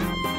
Bye.